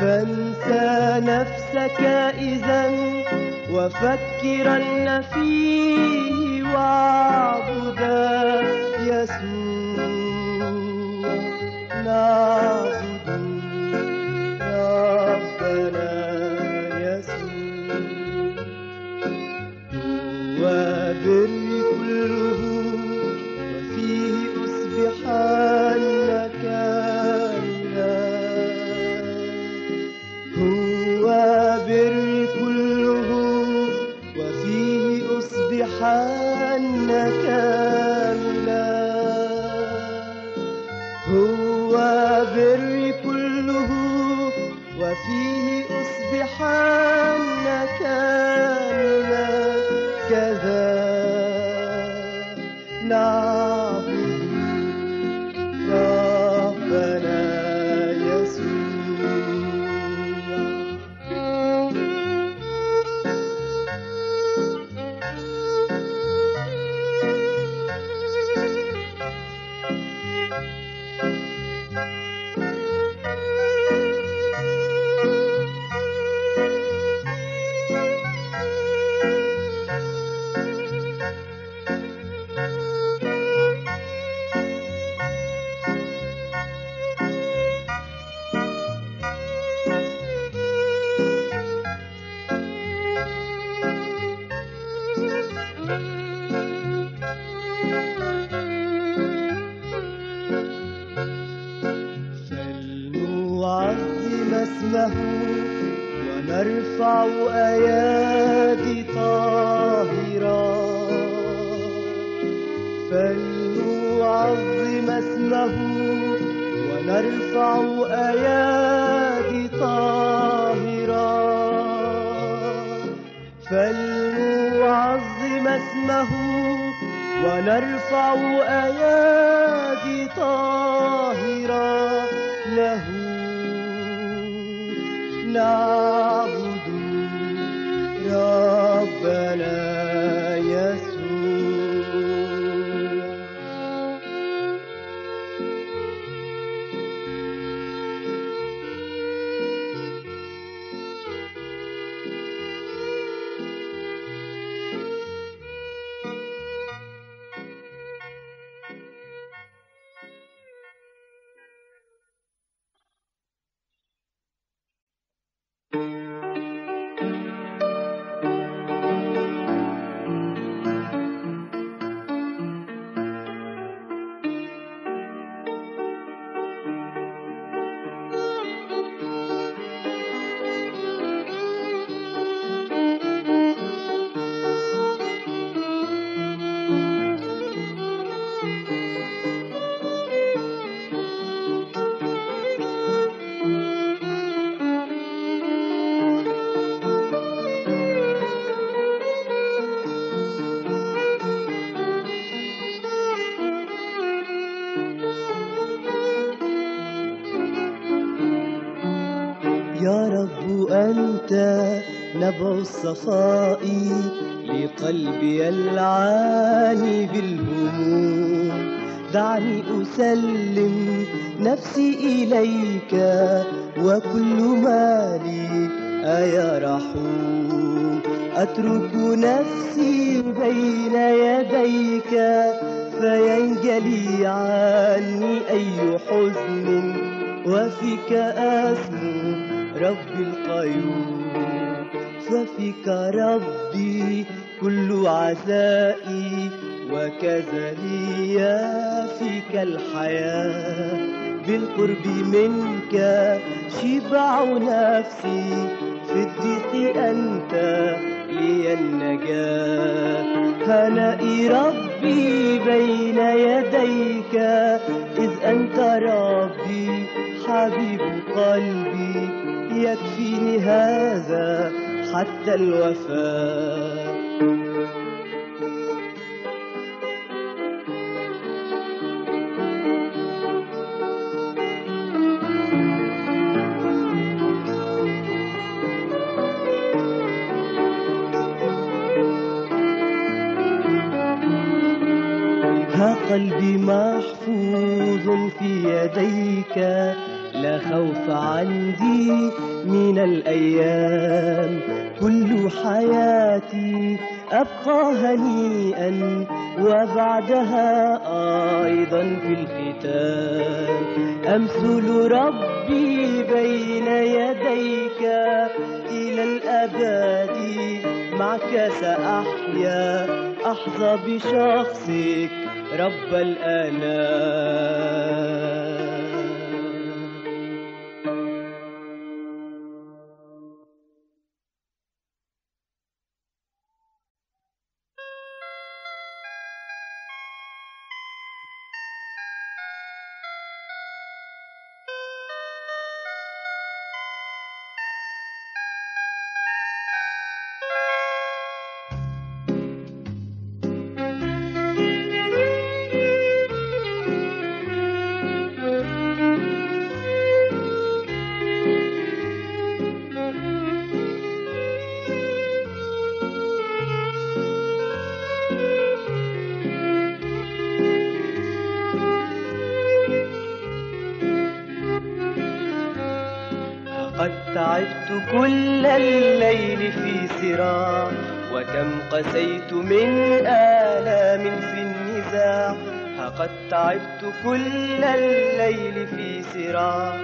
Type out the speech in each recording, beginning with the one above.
فانسى نفسك إذا وفكرن فيه واعبدا يسوع. ونرفع أيادي طاهرة. فلنعظم اسمه ونرفع أيادي طاهرة. فلنعظم اسمه ونرفع أيادي طاهرة. له نعبد الصفاء لقلبي العاني بالهموم. دعني أسلم نفسي إليك وكل مالي أيا رحوم. أترك نفسي بين يديك فينجلي عني أي حزن. وفيك أسمو رب القيوم. ففيك ربي كل عزائي وكذا لي فيك الحياة. بالقرب منك شبع نفسي في الضيق أنت لي النجاة. هنائي ربي بين يديك إذ أنت ربي حبيب قلبي يكفيني هذا حتى الوفاء ها قلبي محفوظ في يديك لا خوف عندي من الأيام. كل حياتي أبقى هنيئا وبعدها أيضا في الختام. أمثل ربي بين يديك إلى الأبد معك سأحيا. أحظى بشخصك رب الآلام قسيت من آلام في النزاع. قد تعبت كل الليل في صراع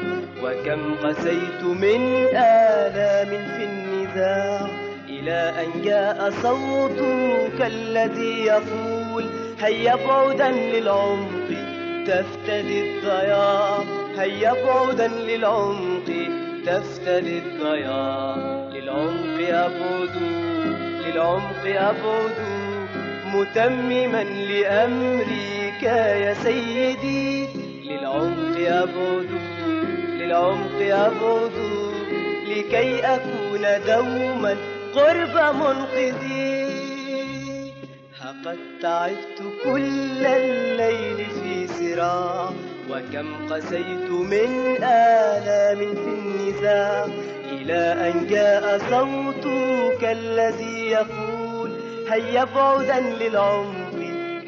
وكم قسيت من آلام في النزاع. إلى أن جاء صوتك الذي يقول هيا بعدا للعمق تفتدي الضياع. هيا بعدا للعمق تفتدي الضياع. للعمق أبعد للعمق أبعد متمما لأمرك يا سيدي. للعمق أبعد للعمق أبعد لكي أكون دوما قرب منقذي. قد تعبت كل الليل في صراع وكم قسيت من آلام في النزاع. إلى أن جاء صوتك الذي يقول هيا بعدا للعمق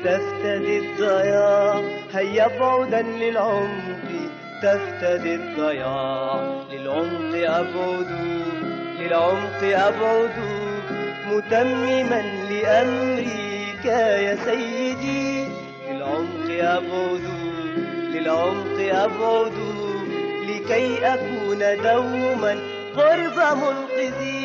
تفتدي الضياع هيا بعدا للعمق تفتدي الضياع. للعمق أبعد للعمق أبعد متمما لأمرك يا سيدي. للعمق أبعد للعمق أبعد لكي أكون دوما قرب منقذي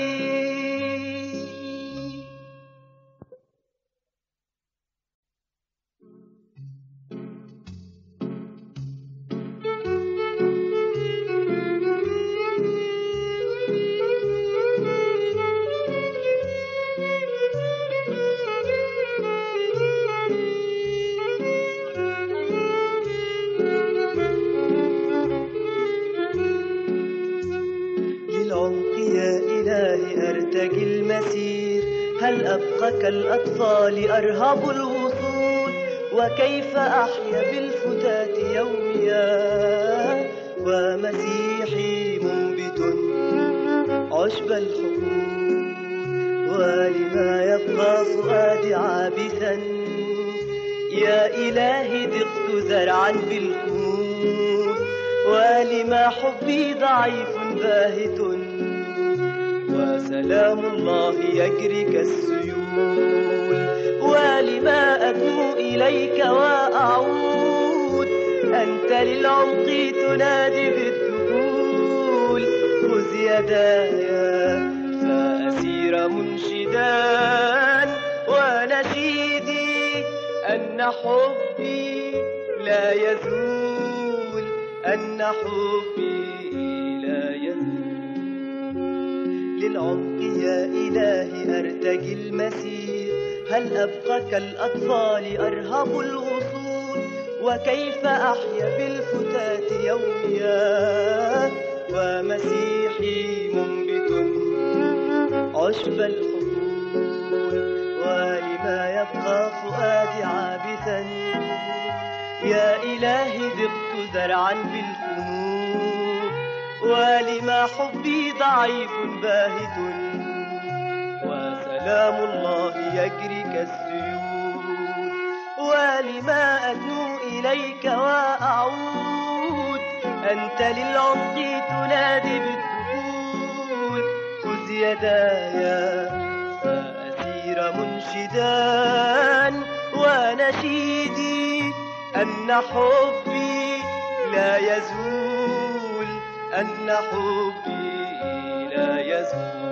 دي بتقول خذ يدايا فأسير منشدان ونشيدي أن حبي لا يزول أن حبي لا يزول. للعمق يا إلهي أرتجي المسير هل أبقى كالأطفال أرهب الغرب وكيف أحيا بالفتاة يوميا؟ ومسيحي منبت. عشب الخمول ولما يبقى فؤادي عابثا يا إلهي ذقت زرعا بالخمور ولما حبي ضعيف باهت. وسلام الله يجري كالسيول ولما أدنو إليك وأعود. أنت للعمق تنادي بالدخول. خذ يدايا فأسير منشدا ونشيدي أن حبي لا يزول. أن حبي لا يزول.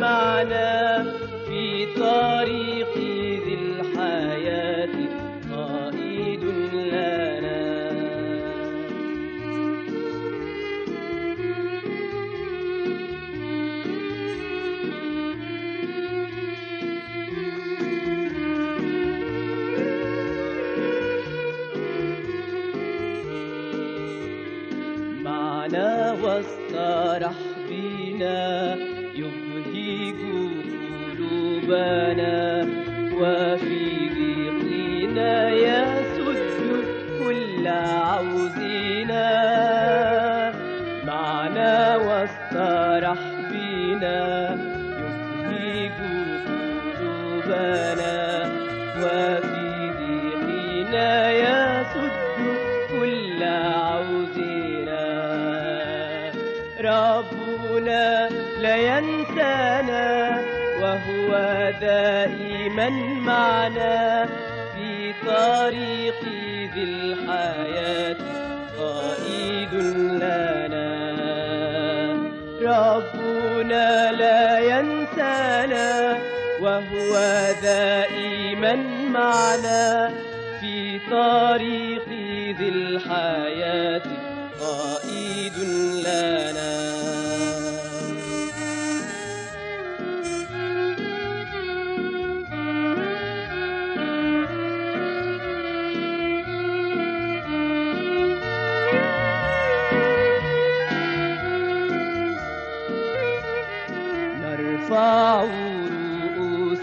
معنا في طريقي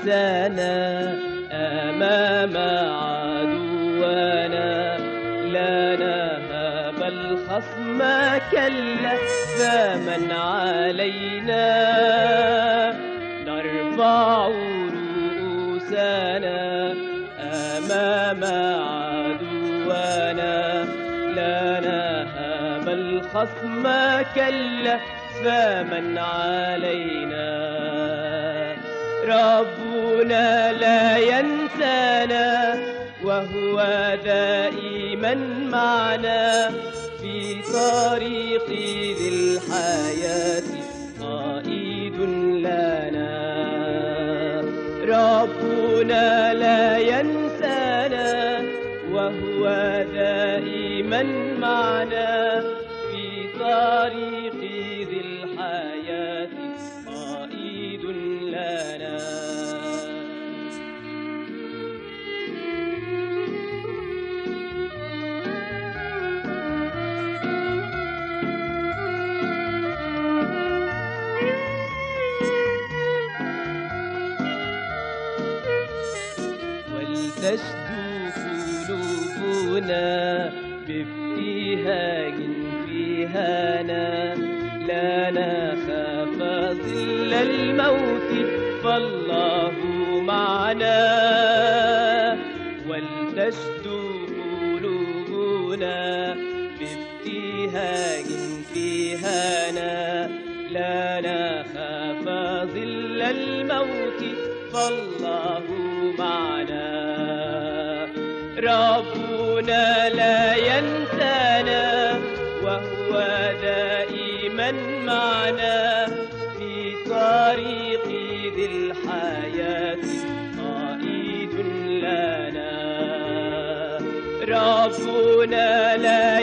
لنا أمام عدونا لا نهاب الخصم كلا فمن علينا. نرفع رؤوسنا أمام عدونا لا نهاب الخصم كلا فمن علينا. ربنا لا ينسانا وهو دائما معنا في طريق ذي الحياة قائد لنا. ربنا فالله معنا. ربنا لا ينسانا وهو دائما معنا في طريق ذي الحياة قائد لنا. ربنا لا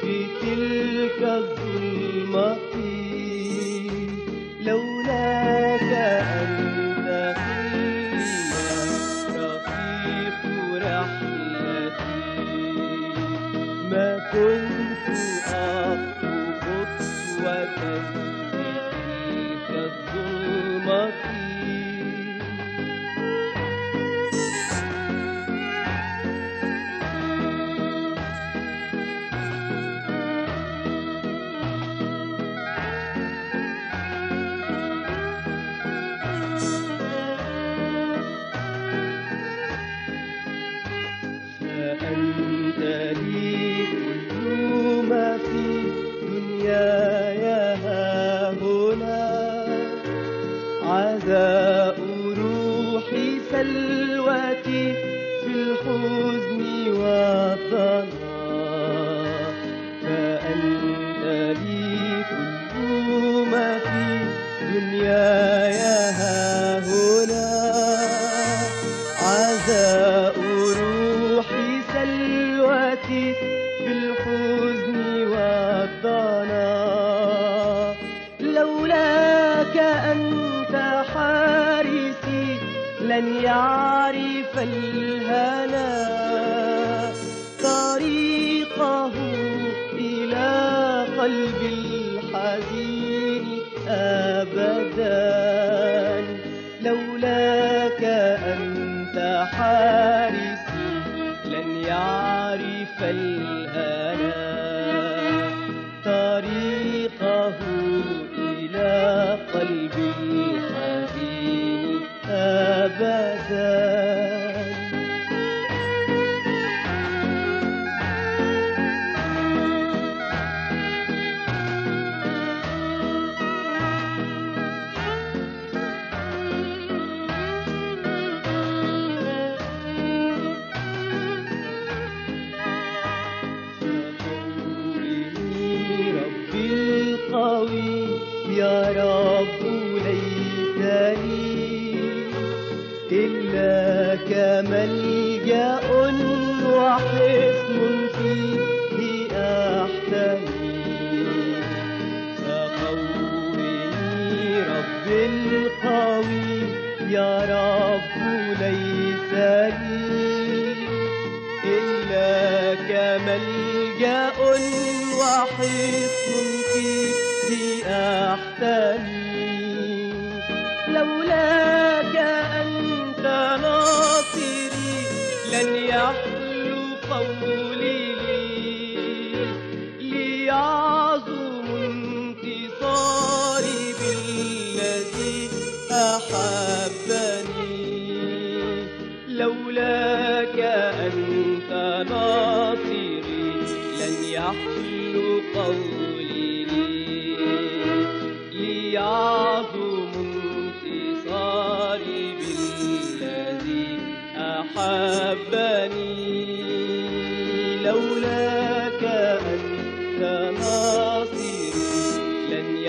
في تلك الظلمة لولا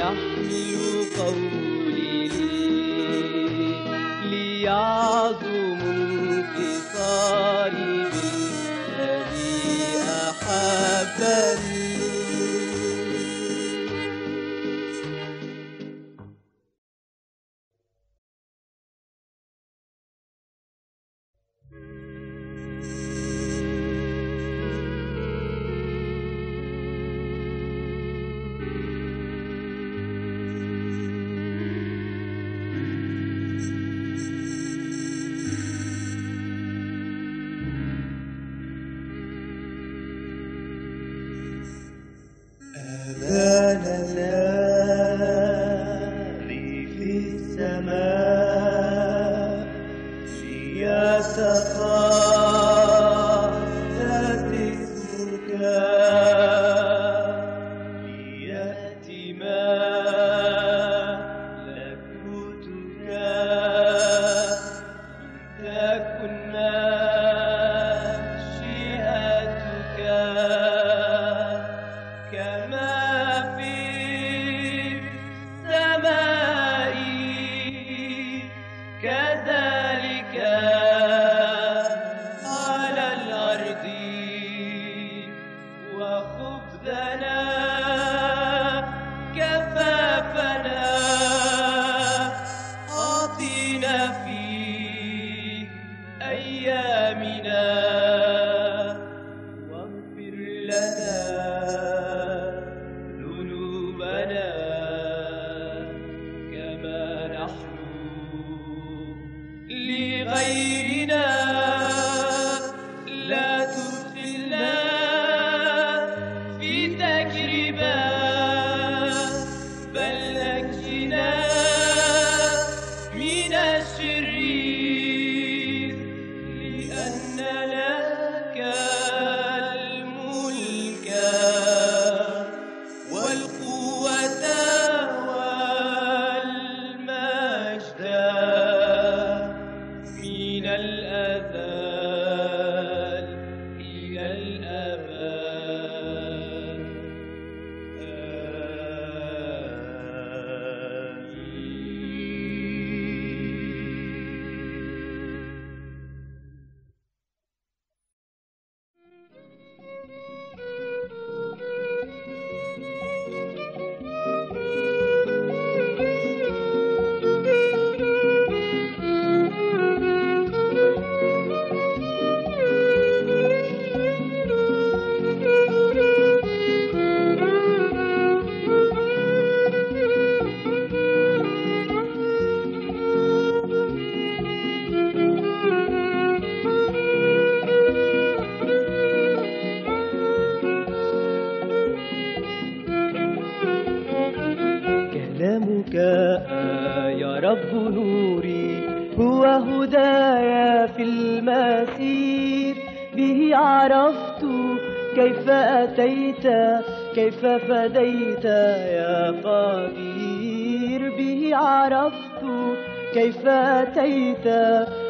や。みうかう يصلو لغير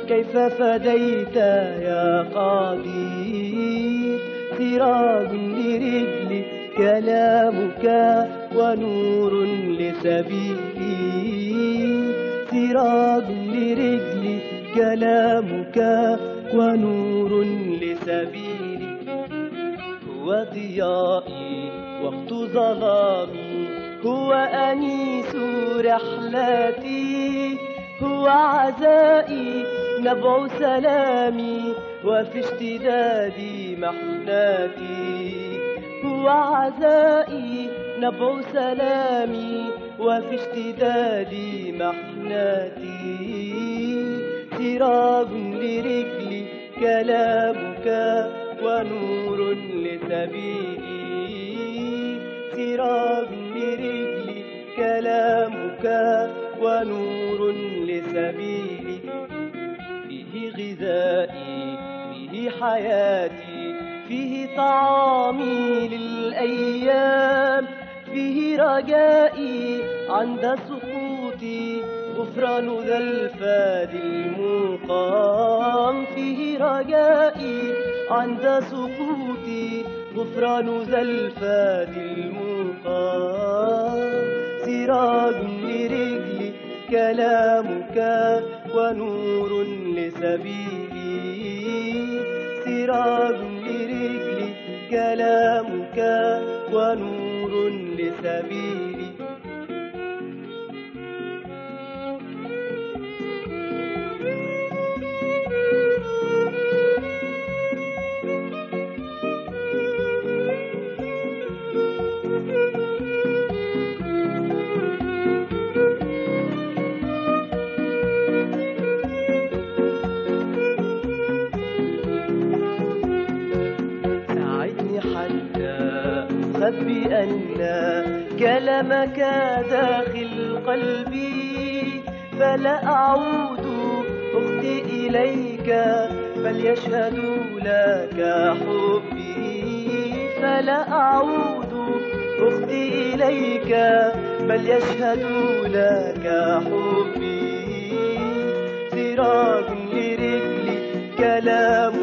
كيف فديت يا قدير سراج لرجلي كلامك ونور لسبيلي. سراج لرجلي كلامك ونور لسبيلي. هو ضيائي وقت ظلامي هو أنيس رحلتي. هو عزائي نبع سلامي وفي اشتدادي محنتي هو عزائي نبع سلامي وفي اشتدادي محنتي سراج لرجلي كلامك ونور لسبيلي. سراج لرجلي كلامك ونور لسبيلي فيه غذائي فيه حياتي فيه طعامي للأيام فيه رجائي عند سقوطي غفران ذا الفادي المقام فيه رجائي عند سقوطي غفران ذا الفادي المقام. سراج لرجلي كلامك ونور لسبيلي. سراج لرجلي كلامك ونور لسبيلي. كلامك داخل قلبي فلا أعود أخطي إليك بل يشهد لك حبي. فلا أعود أخطي إليك بل يشهد لك حبي. سراج لرجلي كلامك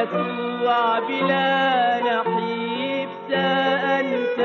يسوع بلا نحيب أنت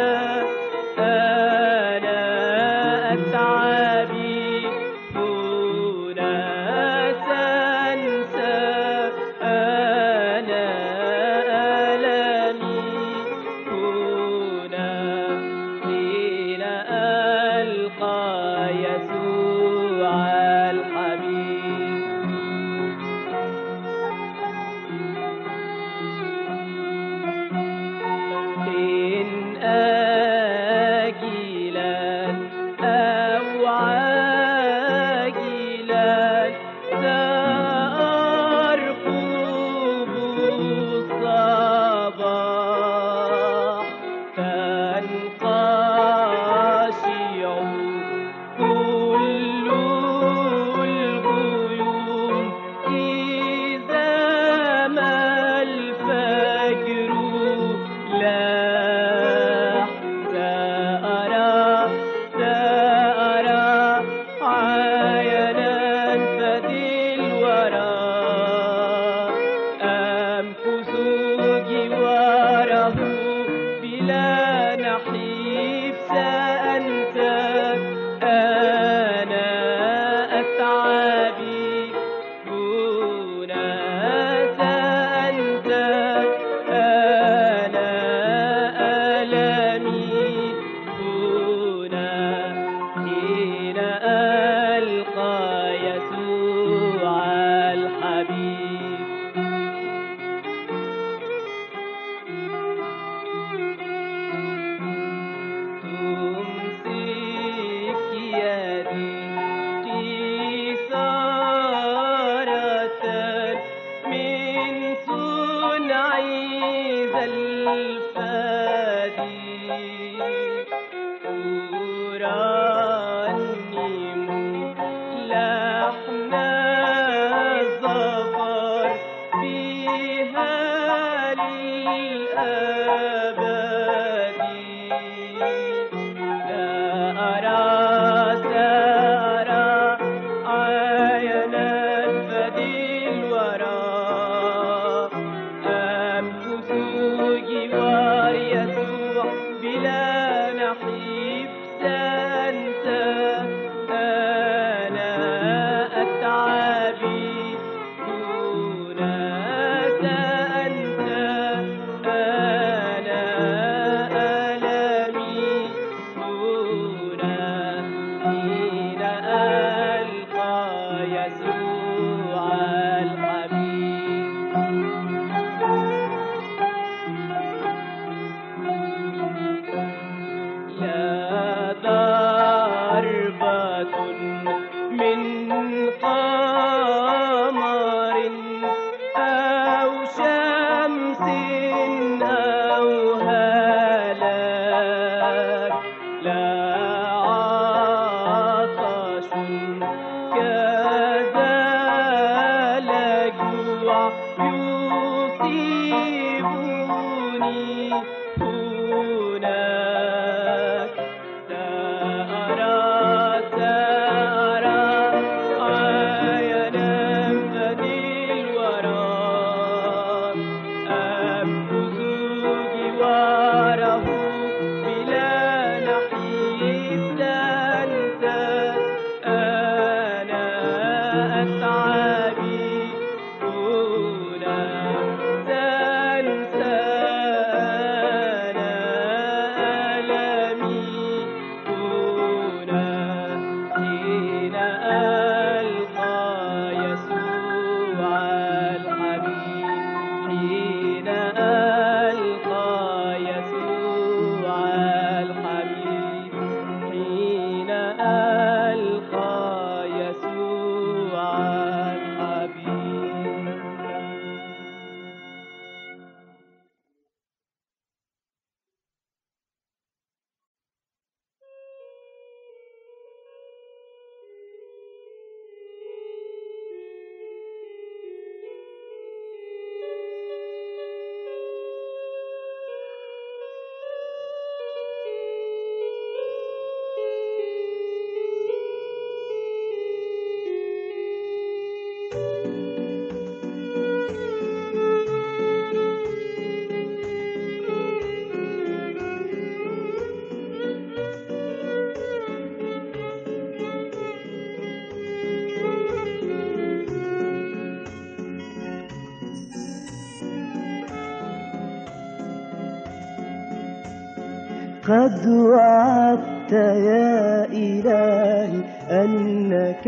قد وعدت يا إلهي أنك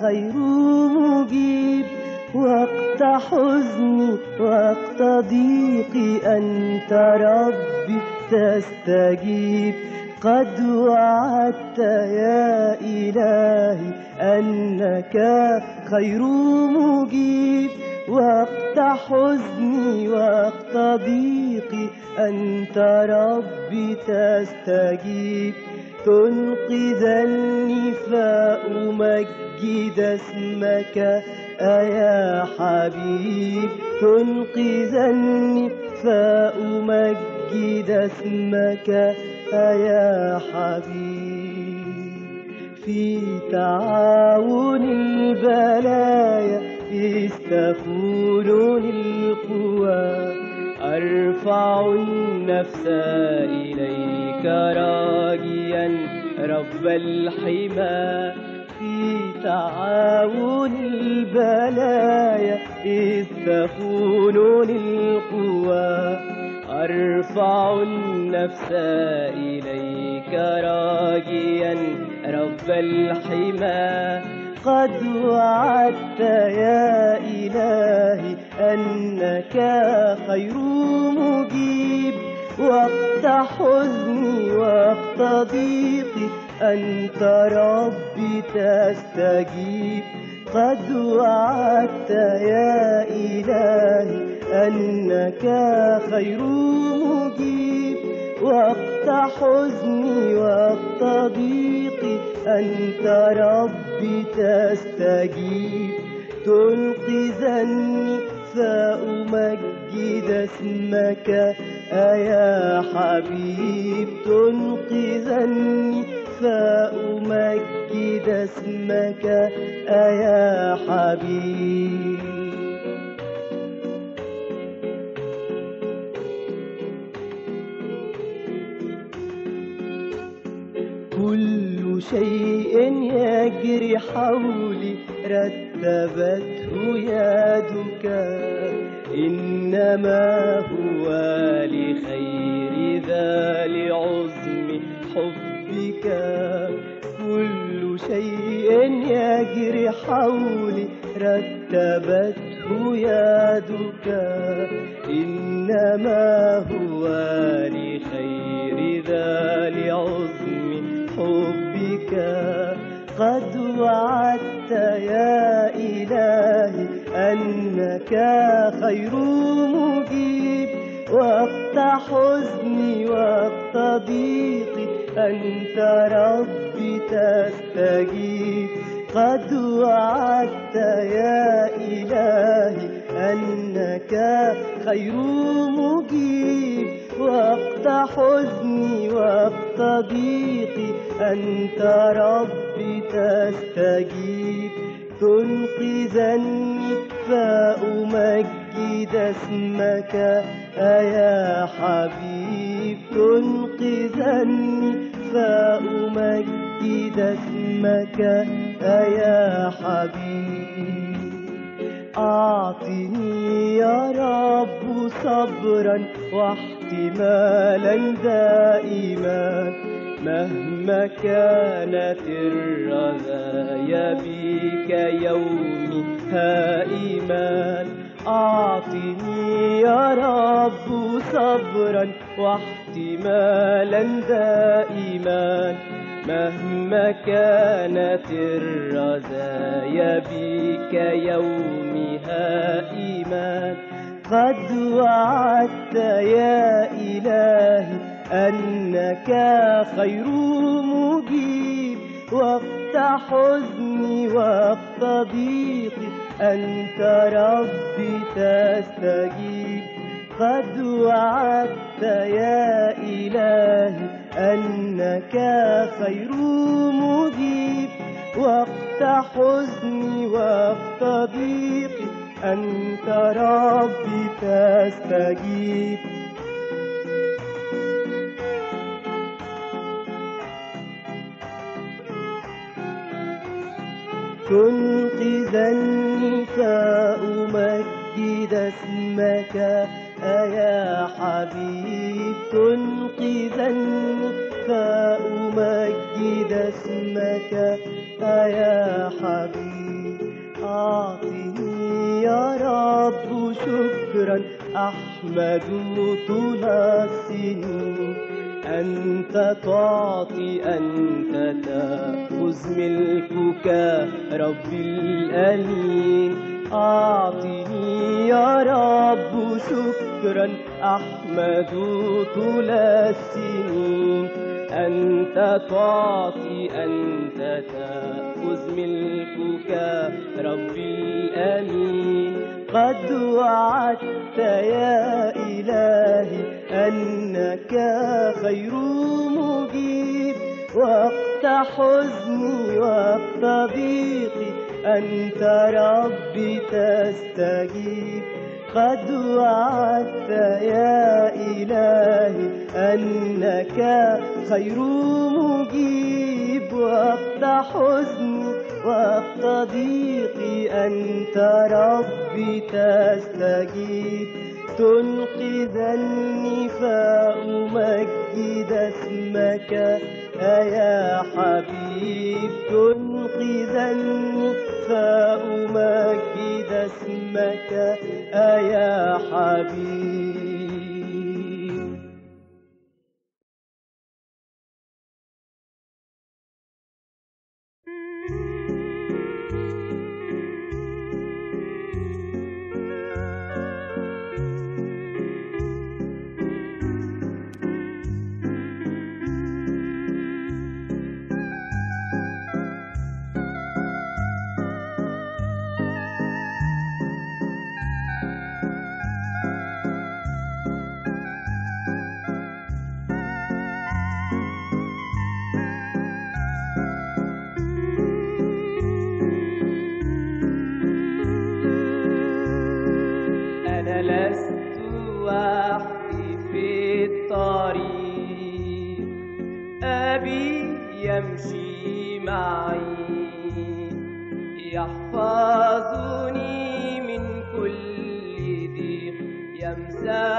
خير مجيب. وقت حزني وقت ضيقي أنت ربي تستجيب. قد وعدت يا إلهي أنك خير مجيب. وقت حزني وقت ضيقي أنت ربي تستجيب. تنقذني فأمجد اسمك أيا حبيب. تنقذني فأمجد اسمك أيا حبيب. في تعاون البلايا استفونني القوى أرفع النفس إليك راجيا رب الحمى. في تعاون البلايا إذ القوى أرفع النفس إليك راجيا رب الحمى. قد وعدت يا إلهي أنك خير مجيب وقت حزني وقت ضيقي أنت ربي تستجيب. قد وعدت يا إلهي أنك خير مجيب. وقت حزني وقت ضيقي أنت ربي تستجيب. تنقذني فأمجد اسمك أيا حبيب. تنقذني فأمجد اسمك أيا حبيب. شيء يجري حولي رتبته يدك إنما هو لخير ذا لعظم حبك. كل شيء يجري حولي رتبته يدك إنما هو لخير ذا لعظم قد وعدت يا إلهي أنك خير مجيب وقت حزني وقت ضيقي أنت ربي تستجيب قد وعدت يا إلهي أنك خير مجيب وقت حزني وقت ضيقي أنت ربي تستجيب. تنقذني فأمجد اسمك أيا حبيب. تنقذني فأمجد اسمك أيا حبيب. أعطني يا رب صبرا واحتمالا دائما مهما كانت الرزايا بك يومي هائما أعطني يا رب صبرا واحتمالا دائما مهما كانت الرزايا بك يومي هائما قد وعدت يا إلهي أنك خير مجيب وقت حزني وقت ضيقي أنت ربي تستجيب. قد وعدت يا إلهي أنك خير مجيب وقت حزني وقت ضيقي أنت ربي تستجيب. تنقذني فأمجد اسمك أيا حبيب. تنقذني فأمجد اسمك أيا حبيب. أعطني يا رب شكرا. أحمد طول السنين أنت تعطي أنت تأخذ ملكك. ربي الأمين أعطني يا رب. شكرا أحمد طول السنين. أنت تعطي أنت تأخذ ملكك ربي الأمين. قد وعدت يا إلهي أنك خير مجيب. وقت حزني وقت ضيقي أنت ربي تستجيب. قد وعدت يا إلهي أنك خير مجيب وقت حزني وقت ضيقي. أنت ربي تستجيب. تنقذني فأمجد اسمك. أيا حبيب تنقذني فأمجد اسمك أيا حبيب يمشي معي يحفظني من كل ضيق يمسح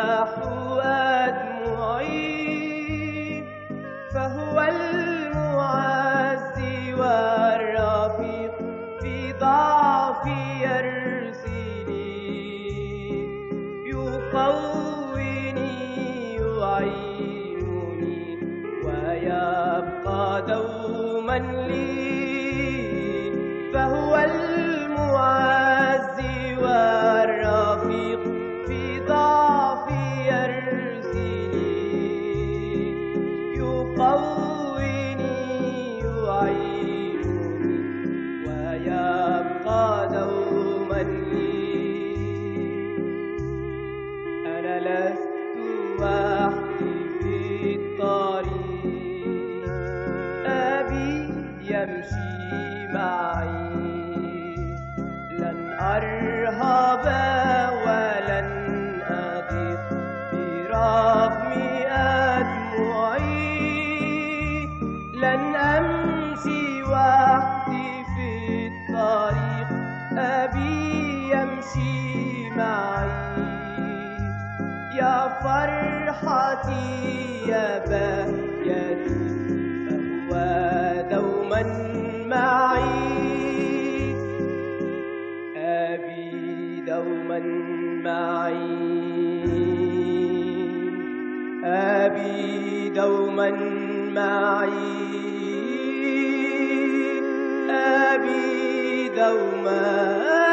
دوما معي أبي دوما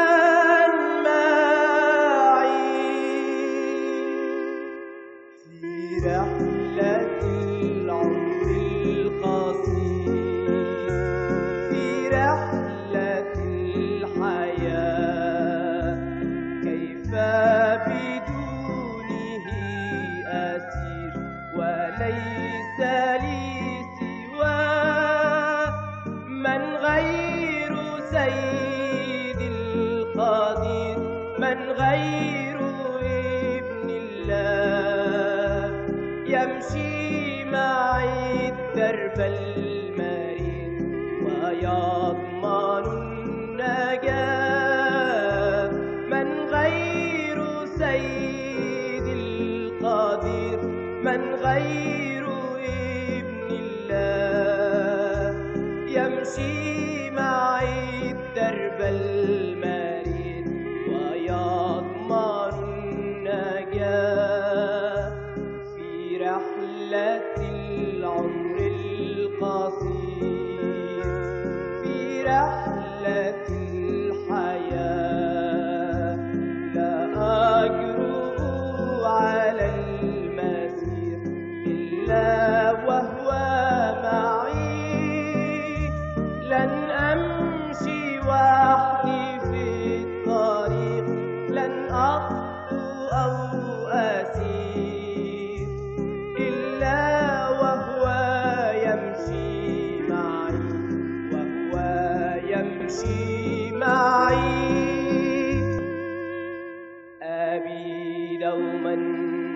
أبي دوما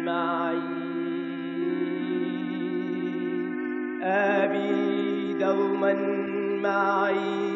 معي. أبي دوما معي